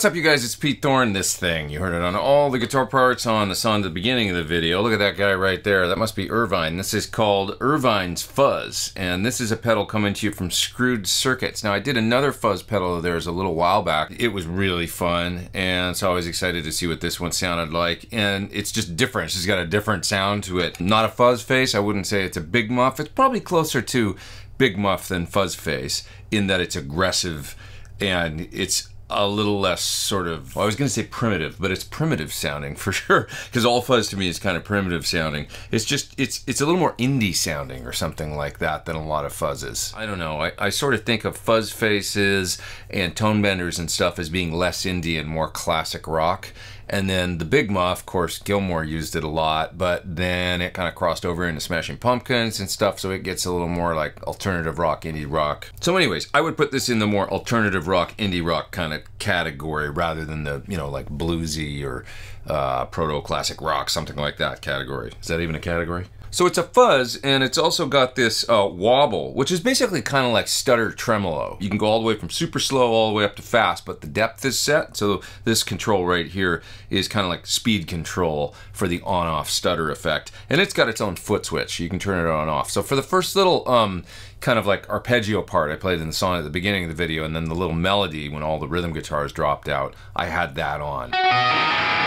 What's up you guys, it's Pete Thorn, this thing. You heard it on all the guitar parts on the song at the beginning of the video. Look at that guy right there, that must be Irvine. This is called Irvine's Fuzz, and this is a pedal coming to you from Screwed Circuitz. Now I did another fuzz pedal of theirs a little while back. It was really fun, and so I was excited to see what this one sounded like. And it's just different, it's got a different sound to it. Not a fuzz face, I wouldn't say it's a big muff. It's probably closer to big muff than fuzz face in that it's aggressive and it's a little less sort of well, I was going to say primitive, but it's primitive sounding for sure because all fuzz to me is kind of primitive sounding. It's just it's it's a little more indie sounding or something like that than a lot of fuzzes. I don't know. I, I sort of think of fuzz faces and tone benders and stuff as being less indie and more classic rock. And then the Big Muff, of course, Gilmour used it a lot, but then it kind of crossed over into Smashing Pumpkins and stuff, so it gets a little more like alternative rock, indie rock. So, anyways, I would put this in the more alternative rock, indie rock kind of category rather than the, you know, like bluesy or uh, proto classic rock, something like that category. Is that even a category? So it's a fuzz, and it's also got this uh, wobble, which is basically kind of like stutter tremolo. You can go all the way from super slow all the way up to fast, but the depth is set. So this control right here is kind of like speed control for the on-off stutter effect. And it's got its own foot switch. You can turn it on and off. So for the first little um, kind of like arpeggio part I played in the song at the beginning of the video, and then the little melody when all the rhythm guitars dropped out, I had that on.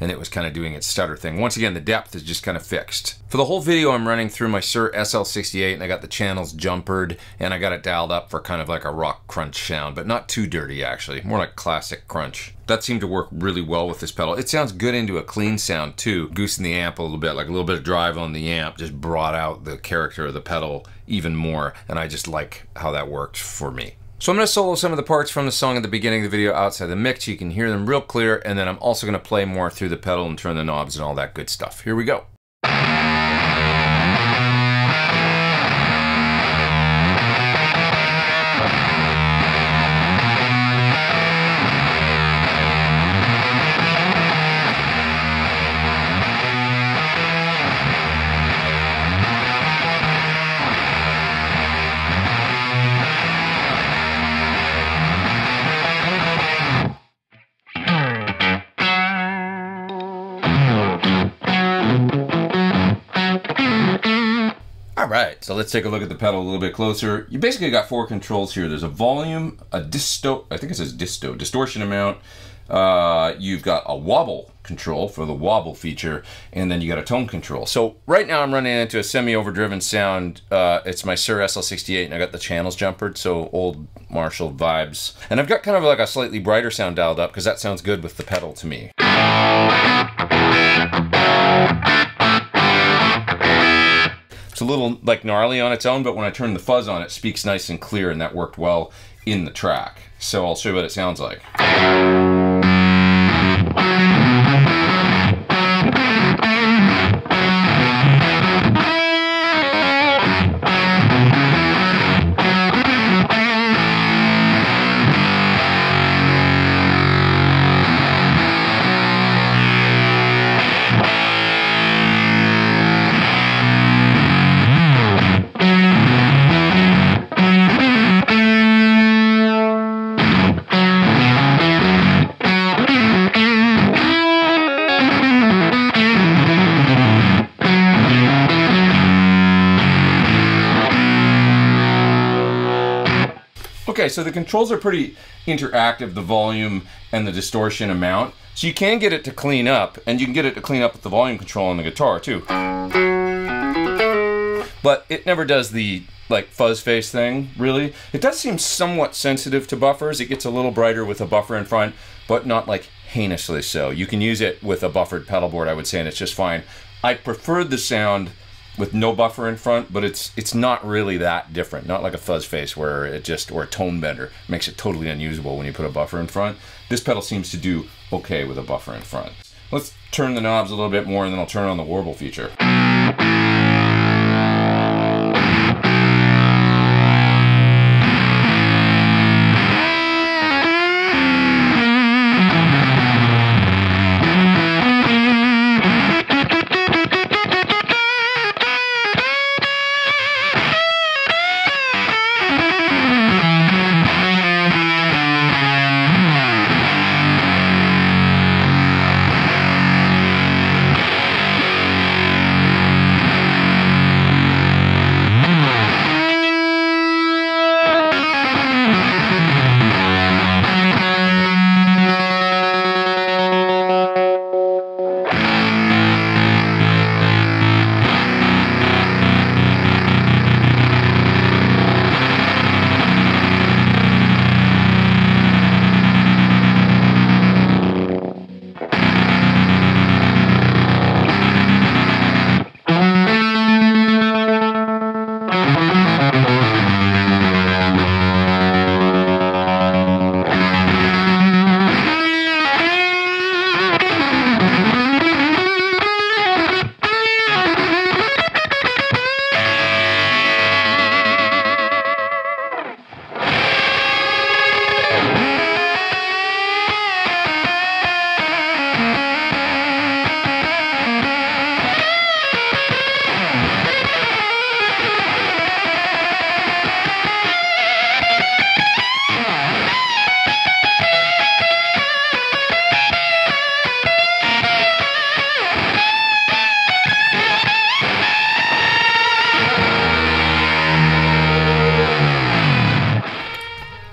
And it was kind of doing its stutter thing. Once again, the depth is just kind of fixed. For the whole video, I'm running through my Suhr SL68 and I got the channels jumpered and I got it dialed up for kind of like a rock crunch sound, but not too dirty actually, more like classic crunch. That seemed to work really well with this pedal. It sounds good into a clean sound too. Goosing the amp a little bit, like a little bit of drive on the amp just brought out the character of the pedal even more and I just like how that worked for me. So I'm going to solo some of the parts from the song at the beginning of the video outside the mix. You can hear them real clear, and then I'm also going to play more through the pedal and turn the knobs and all that good stuff. Here we go. So let's take a look at the pedal a little bit closer. You basically got four controls here. There's a volume, a disto, I think it says disto, distortion amount. Uh, you've got a wobble control for the wobble feature, and then you got a tone control. So right now I'm running into a semi-overdriven sound. Uh, it's my Suhr SL68, and I got the channels jumpered, so old Marshall vibes. And I've got kind of like a slightly brighter sound dialed up, because that sounds good with the pedal to me. It's a little like gnarly on its own, but when I turn the fuzz on, it speaks nice and clear, and that worked well in the track. So I'll show you what it sounds like. Okay, so the controls are pretty interactive, the volume and the distortion amount. So you can get it to clean up, and you can get it to clean up with the volume control on the guitar too. But it never does the like fuzz face thing, really. It does seem somewhat sensitive to buffers. It gets a little brighter with a buffer in front, but not like heinously so. You can use it with a buffered pedal board, I would say, and it's just fine. I preferred the sound with no buffer in front, but it's it's not really that different. Not like a fuzz face where it just or a tone bender makes it totally unusable when you put a buffer in front. This pedal seems to do okay with a buffer in front. Let's turn the knobs a little bit more and then I'll turn on the warble feature.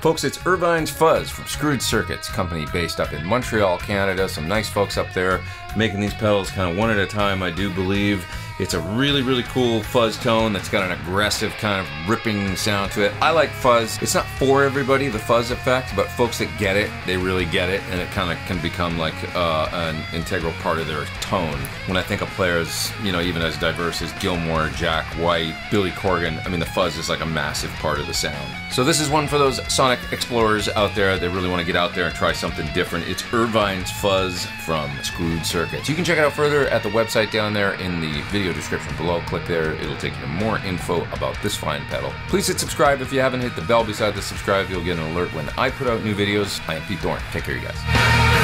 Folks, it's Irvine's Fuzz from Screwed Circuitz, company based up in Montreal, Canada. Some nice folks up there making these pedals kind of one at a time, I do believe. It's a really, really cool fuzz tone that's got an aggressive kind of ripping sound to it. I like fuzz. It's not for everybody, the fuzz effect, but folks that get it, they really get it, and it kind of can become like uh, an integral part of their tone. When I think of players, you know, even as diverse as Gilmour, Jack White, Billy Corgan, I mean, the fuzz is like a massive part of the sound. So this is one for those sonic explorers out there that really want to get out there and try something different. It's Irvine's Fuzz from Screwed Circuitz. You can check it out further at the website down there in the video video description below. Click there, it'll take you to more info about this fine pedal. Please hit subscribe if you haven't hit the bell beside the subscribe. You'll get an alert when I put out new videos. I am Pete Thorn. Take care, you guys.